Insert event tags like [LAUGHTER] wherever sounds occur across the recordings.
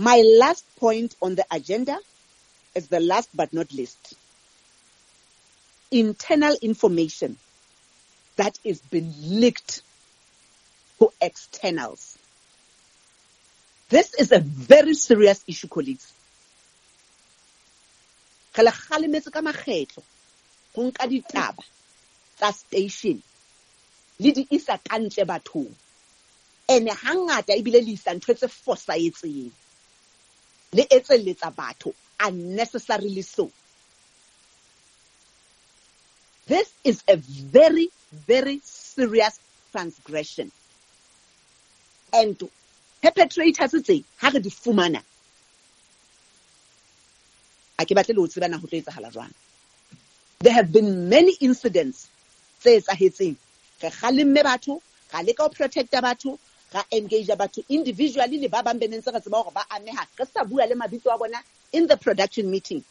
My last point on the agenda is the last but not least. Internal information that is being leaked to externals. This is a very serious issue, colleagues. Station isa ene hangata le etselletsa batho unnecessarily so this is a very very serious transgression. And perpetrators tse ha re di fumana a ke batle le ho tsebana ho tlo etsahala jwang? There have been many incidents tse etsahetseng. Re kgalimme batho ra leka ho protecta batho ra engage batho individually le ba bang be ne ntse re tseba hore ba ameha re sa bua le mabitso a bona in the production meeting.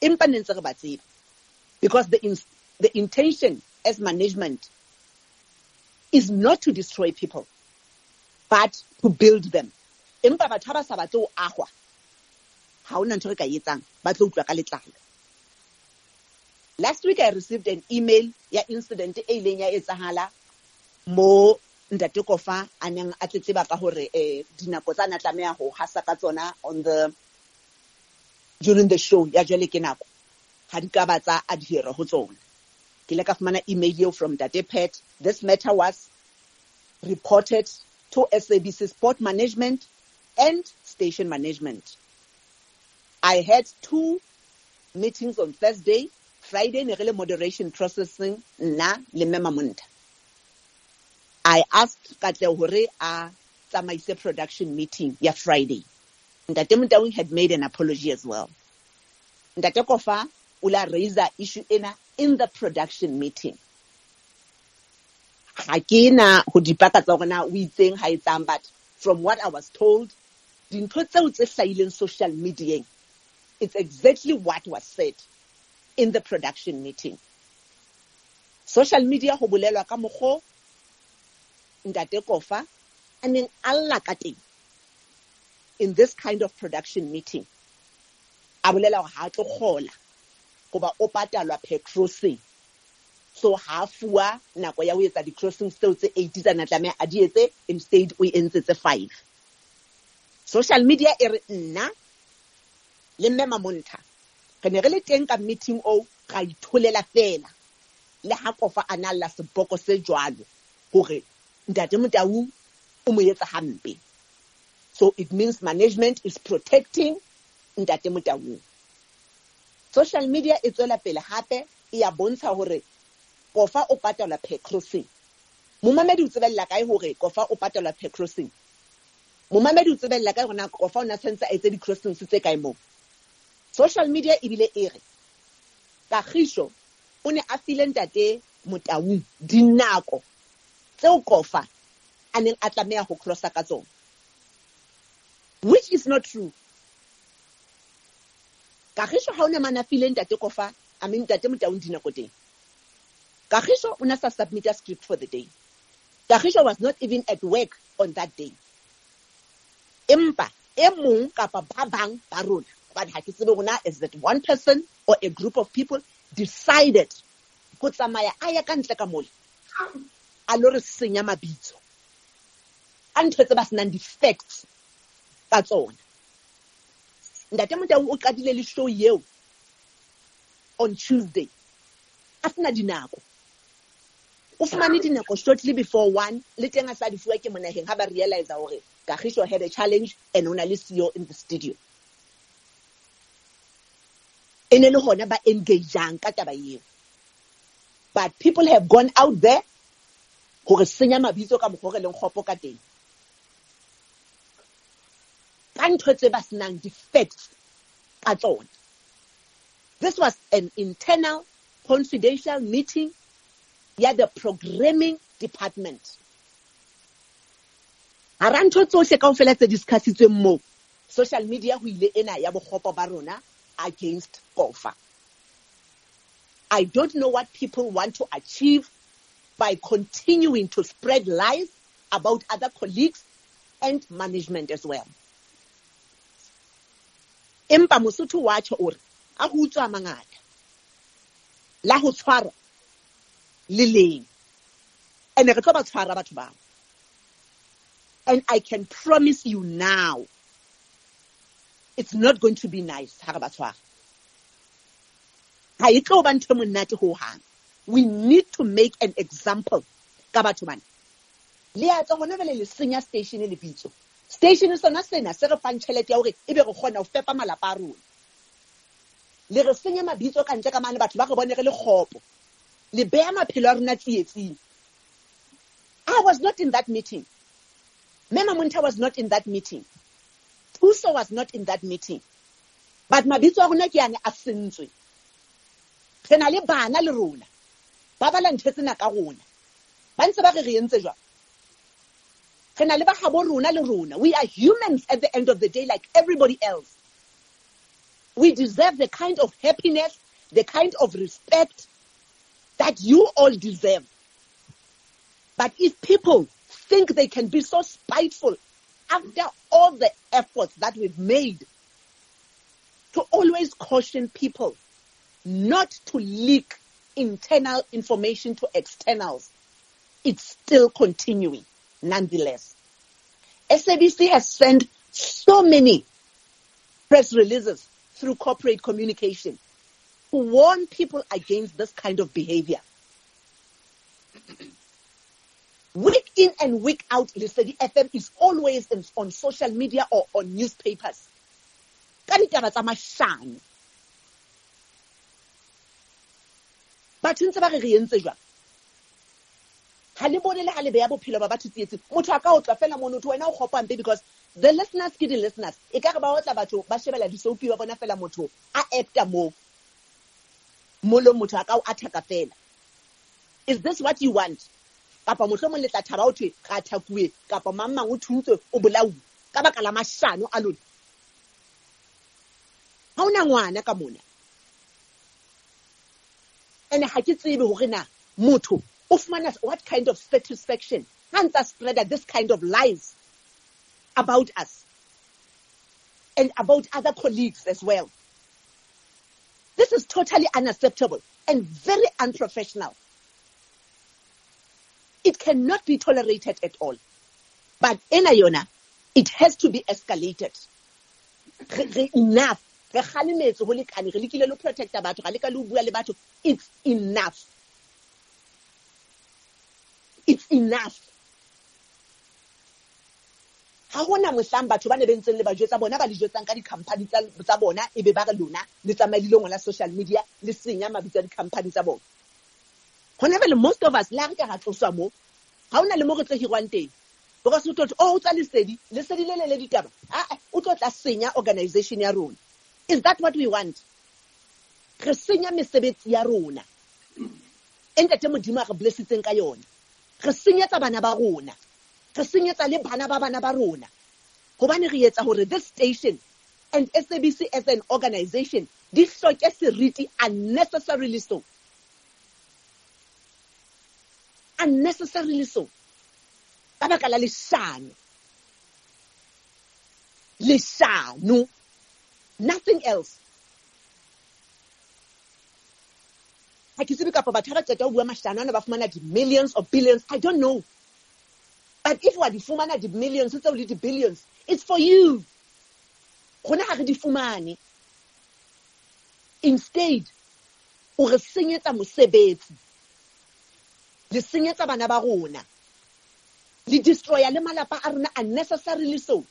Empa ne ntse re ba tseba. Because the, in, the intention as management is not to destroy people but to build them. Empa batho ba ba sa batle ho ahwa ha hona ntho re ka etsang ba tlo utlwa ka letlalo. Last week i received an email ya incident e ileng ya etsahala mo ntate kofa a neng a tletleba ka hore eh dinako tsa na tlameha ho hasa ka tsona on the during the show ya jwale ke nako. Ha di ka ba tsa adhere ho tsona. Ke ile ka fumana email eo from ntate pet. This matter was reported to SABC sport management and station management. I had two meetings on thursday. Friday ne re le moderation processing nna le mme mamonta I asked Katle hore a tsamaise production meeting ya Friday. Ntate Motaung had made an apology as well. Ntate Kofa ula raise issue ena in the production meeting. Ha ke na ho dipaka tsa hore na o itseng ha etsang but from what I was told dintho tseo tse hlahileng social media it's exactly what was said in the production meeting. Social media ho bolelwa ka mokgo ntate kofa a neng a lla ka teng. In this kind of production meeting a bolela hore ha a tlo kgola goba o patalwa per crossing. So ha fuwa nako ya ho etsa di-crossing tseo tse eight tsana tlameha a di etse instead o entse tse five. Social media e re nna le mme mamontlha re ne re le teng ka meeting o ra itholela fela. Le ha kofa a na lla seboko se jwalo hore ntate motau o mo etsa hampe. So it means management is protecting ntate motau. Social media e tswela pele hape e ya bontsha hore kofa o patalwa per crossing. Momamedi o tsebella kae hore kofa o patalwa per crossing? Momamedi o tsebella kae hore na kofa o na tshwanetse a etse di-crossings tse kae moo? Social media ebile e re kagiso o ne a file ntate motaung dinako tseo kofa a neng a tlameha ho crossa ka tsona. Which is not true. Kagiso ha o ne mana file ntate kofa i mean ntate motaung dinako teng kagiso o na sa submit a script for the day. Kagiso was not even at work on that day. Empa e mong kapa ba bang ba rona hobane ha ke tsebe is that one person or a group of people decided go tsamaya a ya ka ntle ka mole a lo re senya mabitso a ntho tse ba senang di-facts ka tsona. Ntate motaung o qadile le show eo on tuesday. A sena dinako. O fumane dinako shortly before one le teng a sa di fuwa ke monaheng ha ba realiza hore kagiso had a challenge and o na le ceo in the studio. E ne le gona ba engageang ka taba eo. But people have gone out there gore senya mabitso ka mokgwa re leng kgopo ka teng. Ka ntho tse ba senang di-facts ka tsona. This was an internal confidential meeting ya the programming department. Hara ntho tsohle kao fela tse discussitsweng moo social media ho ile ena ya bokgopo ba rona against kofa i don't know what people want to achieve by continuing to spread lies about other colleagues and management as well. Empa mosotho wa tjho ore a go utswa mangata la go tshwara le leng and re tlo ba tshwara batho bao. And i can promise you now it's not going to be nice ha re ba tshwara. Ha e ba ntho monate ho hang we need to make an example. Ka batho bana le ya tsa gona bele le senya station le bitso station sona sena se re fang tšhelete ya gore ebe re kgona go fepa malapa a rona. Le re senya mabitso ka ntle ka mane batho ba re bone le kgopo. Le beya maphelo a rona tsietsing. I was not in that meeting. Mema monta was not in that meeting. Puso was not in that meeting. But mabitso a rona ke ane a sentswe. Re na le bana le rona ba bala ntho tsena ka rona. Ba ntse ba re re entse re na le bagabo rona le rona. We are humans at the end of the day like everybody else. We deserve the kind of happiness the kind of respect that you all deserve. But if people think they can be so spiteful after all the efforts that we've made to always caution people not to leak internal information to externals, it's still continuing nonetheless. SABC has sent so many press releases through corporate communication to warn people against this kind of behavior. [CLEARS THROAT] week in and week out, Lesedi FM is always on social media or on newspapers. Ka ditaba tsa mashano. Batho ntse ba re re entse jwang? Ga le bone le ga le beya bophelo ba batho tsietseng motho a ka o tswa fela monotho wena o kgopampe because the listeners ke di-listeners. E ka re ba otla batho ba shebela disoupi ba bona fela motho a acta mo mo lo motho a ka o athaka fela. Is this what you want? Kapa motlho mo letla thaba o thwe ga thakue kapa mang mang o thutswe o bolauwe ka baka la mashano a lone ga o na ngwana ka mona and ha ke tsebe hore na motho o fumana what kind of satisfaction ha ntsa spreada this kind of lies about us and about other colleagues as well. This is totally unacceptable and very unprofessional. It cannot be tolerated at all. But ena yona it has to be escalated. Enough re galemetse go lekane re lekile le protecta batho ga le le o bua le batho. It's enough. It's enough. Ga gona mohlang batho ba ne ba ntseng le bajo tsa bona ba le jetsang ka di-company tsa bona e be ba re lona le tsamaile ngwana social media le senya mabitso a di-company tsa bona. Gona fele most of us le a re ka ra tloswa mo ga o na le mo re hirwang teng. Because oh, o tlo o tsa lesedi lesedi le le le ditaba aa tlo tla senya organization ya rona is that what we want? Re senya mesebetsi ya rona. E ntate modimo a re blessitseng ka yona. Re senyetsa bana ba rona. Re senyetsa le bana ba bana ba rona. Gobane re etsa gore this station and sabc as an organization di hloke seriti unnecessarily so. Unnecessarily so. Ka baka la leshano. Leshano nothing else. Mašano ana ba fumana di-millions or billions i don't know. But if wa di fumana di-millions tseo le di-billions it's for you. Gona ga re di fumane. Instead o re senyetsa mosebetsi. Le senyetsa bana ba malapa unnecessarily so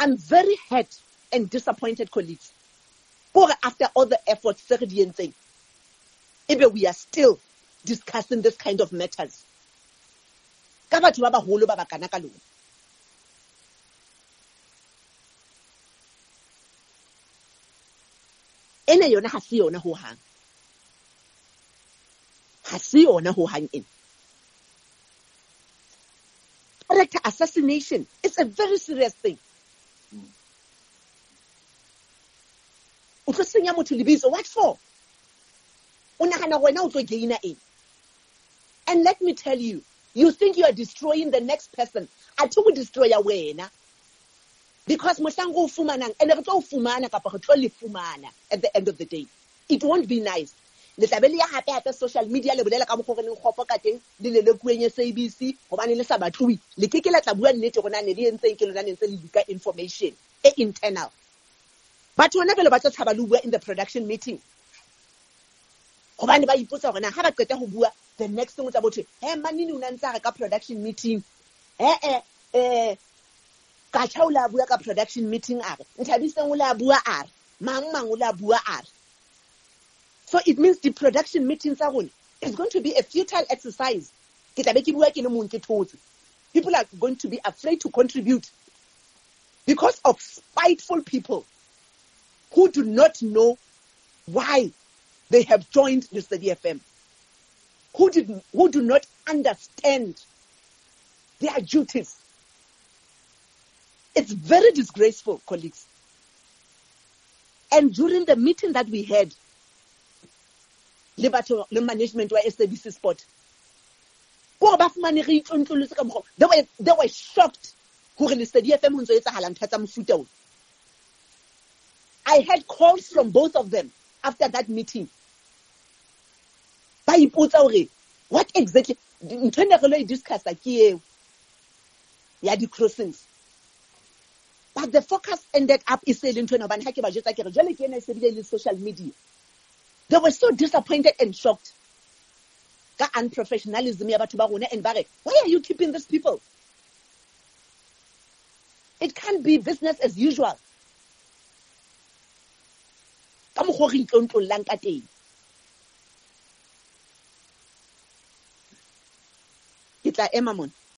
I'm very hurt and disappointed, colleagues. Gore after all the efforts tse re di entseng, we are still discussing this kind of matters. Ka batho ba baholo ba bakana ka lona. Ena yona ha se yona ho hang. Ha se yona ho hang ena. Character assassination is a very serious thing. O tlo senya motho lebitso what for? O nagana wena o tlo gaina eng? And let me tell you you think you are destroying the next person. A the go destroya wena. Because mohlang o fumanang and re tlo o fumana kapa re tlo le fumana at the end of the day. It won't be nice. Le tlabe le ya hape social media le bolela ka mokgwa re leng kgopo ka teng le le le kueng sabc gobane le sa batloi le ke ke la tla bua nnete gona ne le entseng ke lona ne ntse le buka information e internal batho bona fele ba tlo tshaba le bua in the production meeting. Gobane ba ipotsa gore na ga ba qeta go bua the next thing o tla botho he Mannini o na ntse re ka production meeting? Ee um katšha o le a bua ka production meeting a re? Nthabiseng o le a bua a re? Mang so it means the production meeting tsa rona is going to be a futile exercise. Ke tlabe ke bua ke people are going to be afraid to contribute because of spiteful people who do not know why they have joined Lesedi FM, who, did, who do not understand their duties. It's very disgraceful, colleagues. And during the meeting that we had, batho management wa SABC Sport, they were they were shocked FM. I had calls from both of them after that meeting. What exactly ntho ne re lo e discussa ke ya di-crossings. But the focus ended up le social media. They were so disappointed and shocked ka unprofessionalism ba and why are you keeping these people? It can't be business as usual ka mokgwa re itlontlollang ka teng. Ke tla ema mona